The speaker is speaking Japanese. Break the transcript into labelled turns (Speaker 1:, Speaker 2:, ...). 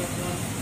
Speaker 1: ます。